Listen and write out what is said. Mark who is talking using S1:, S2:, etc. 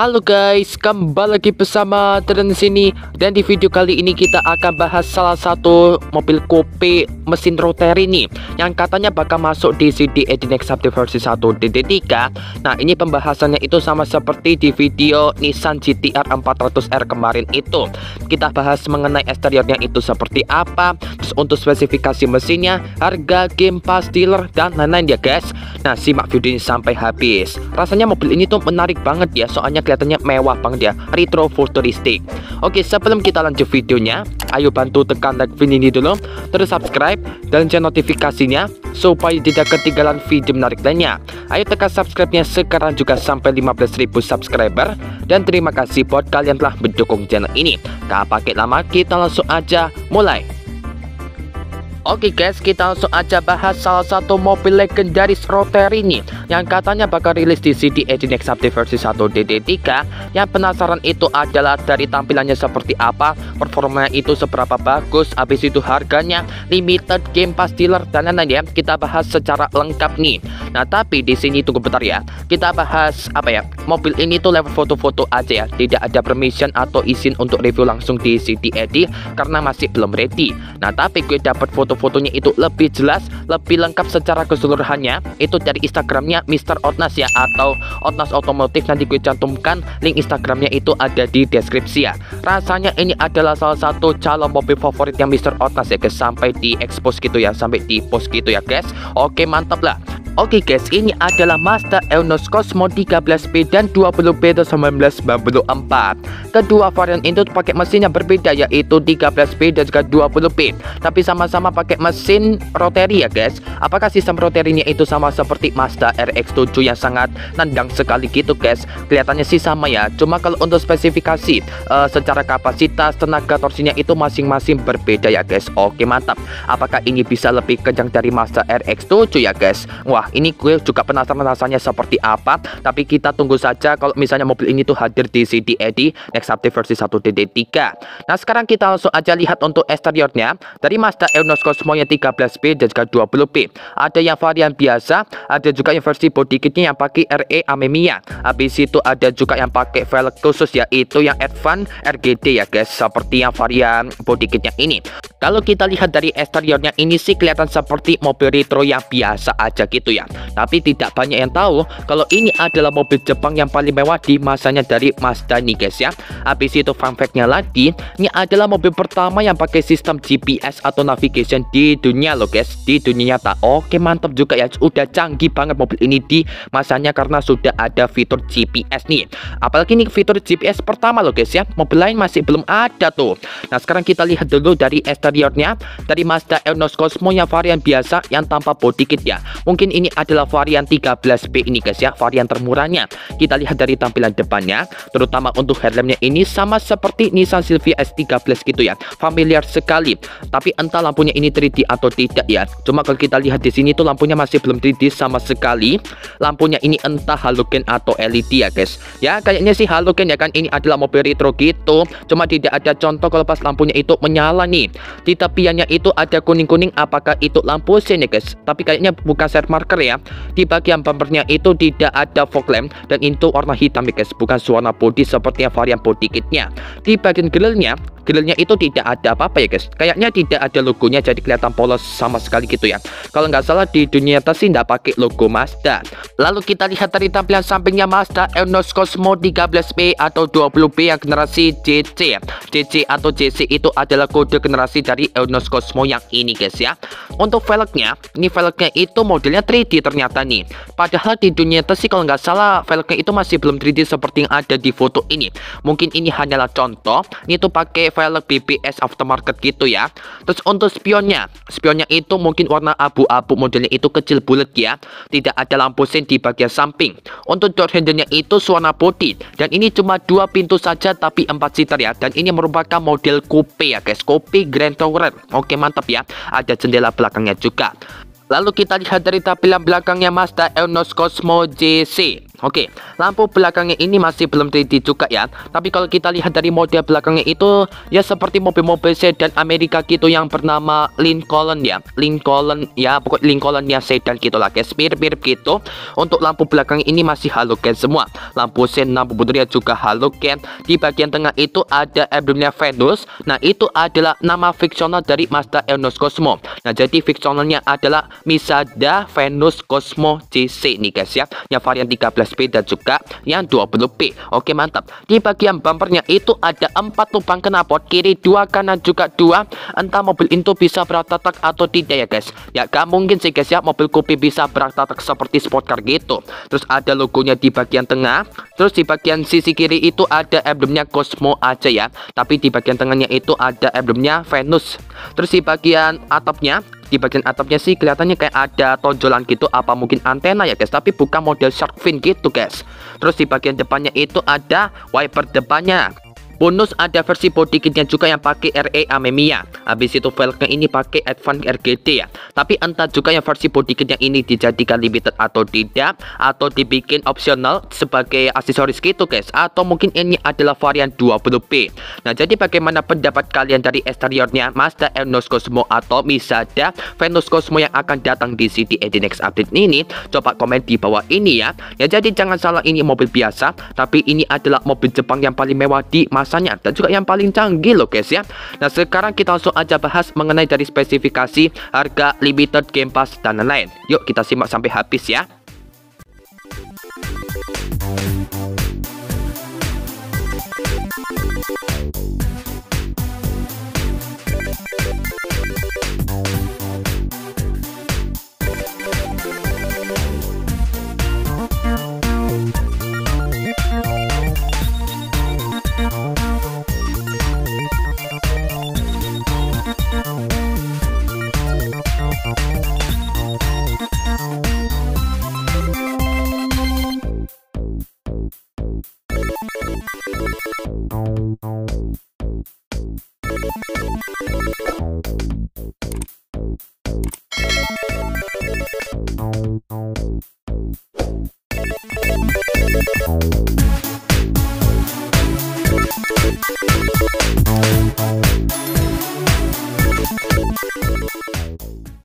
S1: Halo guys, kembali lagi bersama Tren sini dan di video kali ini kita akan bahas salah satu mobil coupe mesin rotary ini yang katanya bakal masuk di CD Next Update versi 1 DD3. Nah, ini pembahasannya itu sama seperti di video Nissan GTR 400R kemarin itu. Kita bahas mengenai eksteriornya itu seperti apa, untuk spesifikasi mesinnya, harga, game pass, dealer dan lain-lain ya guys. Nah, simak video ini sampai habis. Rasanya mobil ini tuh menarik banget ya, soalnya kelihatannya mewah banget ya retro futuristik oke sebelum kita lanjut videonya ayo bantu tekan like video ini dulu terus subscribe dan share notifikasinya supaya tidak ketinggalan video menarik lainnya ayo tekan subscribe nya sekarang juga sampai 15.000 subscriber dan terima kasih buat kalian telah mendukung channel ini tak pakai lama kita langsung aja mulai Oke guys, kita langsung aja bahas salah satu mobil legendaris Rotary ini yang katanya bakal rilis di CD Next Update versi 1 DD3. Yang penasaran itu adalah dari tampilannya seperti apa, performanya itu seberapa bagus, habis itu harganya, limited game pass dealer dan lain-lain ya. Kita bahas secara lengkap nih. Nah, tapi di sini tunggu bentar ya. Kita bahas apa ya? Mobil ini tuh level foto-foto aja ya. Tidak ada permission atau izin untuk review langsung di CD karena masih belum ready. Nah, tapi gue dapat foto foto-fotonya itu lebih jelas, lebih lengkap secara keseluruhannya itu dari Instagramnya Mr. Otnas ya atau Otnas Otomotif nanti gue cantumkan link Instagramnya itu ada di deskripsi ya. Rasanya ini adalah salah satu calon mobil favorit yang Mr. Otnas ya guys sampai di expose gitu ya sampai di post gitu ya guys. Oke mantap lah. Oke guys, ini adalah Mazda Eunos Cosmo 13P dan 20P tahun 1994. Kedua varian itu pakai mesin yang berbeda yaitu 13P dan juga 20P. Tapi sama-sama pakai mesin rotary ya guys. Apakah sistem rotarynya itu sama seperti Mazda RX-7 yang sangat nendang sekali gitu guys? Kelihatannya sih sama ya. Cuma kalau untuk spesifikasi uh, secara kapasitas tenaga torsinya itu masing-masing berbeda ya guys. Oke mantap. Apakah ini bisa lebih kencang dari Mazda RX-7 ya guys? Wah Wah ini gue juga penasaran rasanya seperti apa. Tapi kita tunggu saja kalau misalnya mobil ini tuh hadir di Eddy Next Update versi 1 DD3 Nah sekarang kita langsung aja lihat untuk eksteriornya. Dari Mazda Eunos Cosmo yang 13P dan juga 20P Ada yang varian biasa Ada juga yang versi body kitnya yang pakai RE Amemiya Habis itu ada juga yang pakai velg khusus yaitu yang Advan RGD ya guys. Seperti yang varian body kitnya ini. Kalau kita lihat dari eksteriornya ini sih kelihatan seperti mobil retro yang biasa aja gitu gitu ya. Tapi tidak banyak yang tahu kalau ini adalah mobil Jepang yang paling mewah di masanya dari Mazda nih guys ya. Habis itu fun fact-nya lagi Ini adalah mobil pertama yang pakai sistem GPS atau navigation di dunia loh guys. Di dunia nyata. Oke mantap juga ya. Udah canggih banget mobil ini di masanya karena sudah ada fitur GPS nih. Apalagi ini fitur GPS pertama loh guys ya. Mobil lain masih belum ada tuh. Nah sekarang kita lihat dulu dari eksteriornya. Dari Mazda Eunos Cosmo yang varian biasa yang tanpa body kit ya. Mungkin ini adalah varian 13B ini guys ya. Varian termurahnya. Kita lihat dari tampilan depannya. Terutama untuk headlampnya ini sama seperti Nissan Silvia S13 gitu ya. Familiar sekali. Tapi entah lampunya ini 3D atau tidak ya. Cuma kalau kita lihat di sini tuh lampunya masih belum 3D sama sekali. Lampunya ini entah halogen atau LED ya guys. Ya kayaknya sih halogen ya kan? Ini adalah mobil retro gitu. Cuma tidak ada contoh kalau pas lampunya itu menyala nih. Di tepiannya itu ada kuning-kuning. Apakah itu lampu sen ya guys? Tapi kayaknya bukan set marker marker ya. Di bagian bumpernya itu tidak ada fog lamp dan itu warna hitam ya guys bukan warna body seperti varian body kitnya. Di bagian grillnya grillnya itu tidak ada apa-apa ya guys. Kayaknya tidak ada logonya jadi kelihatan polos sama sekali gitu ya. Kalau nggak salah di dunia atas sih nggak pakai logo Mazda. Lalu kita lihat dari tampilan sampingnya Mazda Eunos Cosmo 13B atau 20B yang generasi JC ya. JC atau JC itu adalah kode generasi dari Eunos Cosmo yang ini guys ya. Untuk velgnya ini velgnya itu modelnya 3D ternyata nih. Padahal di dunia atas sih kalau nggak salah velgnya itu masih belum 3D seperti yang ada di foto ini. Mungkin ini hanyalah contoh. Ini tuh pakai velg BBS aftermarket gitu ya. Terus untuk spionnya spionnya itu mungkin warna abu-abu modelnya itu kecil bulat ya. Tidak ada lampu sen di bagian samping. Untuk door handle-nya itu warna putih dan ini cuma dua pintu saja tapi empat seater ya. Dan ini merupakan model coupe ya guys. Coupe Grand Tourer oke mantap ya. Ada jendela belakangnya juga. Lalu kita lihat dari tampilan belakangnya Mazda Eunos Cosmo JC Oke, lampu belakangnya ini masih belum 3D juga ya. Tapi kalau kita lihat dari model belakangnya itu ya seperti mobil-mobil sedan Amerika gitu yang bernama Lincoln ya. Lincoln ya, pokok Lincoln ya sedan gitu lah guys. Mirip-mirip gitu. Untuk lampu belakang ini masih halogen semua. Lampu sen, lampu buturia juga halogen. Di bagian tengah itu ada emblemnya Venus. Nah, itu adalah nama fiksional dari Mazda Enos Cosmo. Nah, jadi fiksionalnya adalah Misada Venus Cosmo CC nih guys ya. Yang varian 13 15 dan juga yang 20P. Oke mantap. Di bagian bumpernya itu ada 4 lubang knalpot kiri dua kanan juga dua. Entah mobil itu bisa beratatak atau tidak ya guys. Ya gak mungkin sih guys ya mobil kopi bisa beratatak seperti sport car gitu. Terus ada logonya di bagian tengah. Terus di bagian sisi kiri itu ada emblemnya Cosmo aja ya. Tapi di bagian tengahnya itu ada emblemnya Venus. Terus di bagian atapnya di bagian atapnya sih kelihatannya kayak ada tonjolan gitu apa mungkin antena ya guys? Tapi bukan model shark fin gitu guys. Terus di bagian depannya itu ada wiper depannya Bonus ada versi body kitnya juga yang pakai RE Amemiya. Habis itu velgnya ini pakai Advance RGD ya. Tapi entah juga yang versi body kitnya ini dijadikan limited atau tidak atau dibikin optional sebagai aksesoris gitu guys. Atau mungkin ini adalah varian 20p. Nah, jadi bagaimana pendapat kalian dari eksteriornya Mazda Enos Cosmo atau Misada Venus Cosmo yang akan datang di CD Next Update ini? Coba komen di bawah ini ya. Ya jadi jangan salah ini mobil biasa, tapi ini adalah mobil Jepang yang paling mewah di masa rasanya dan juga yang paling canggih loh guys ya. Nah sekarang kita langsung aja bahas mengenai dari spesifikasi harga limited game pass dan lain-lain. Yuk kita simak sampai habis ya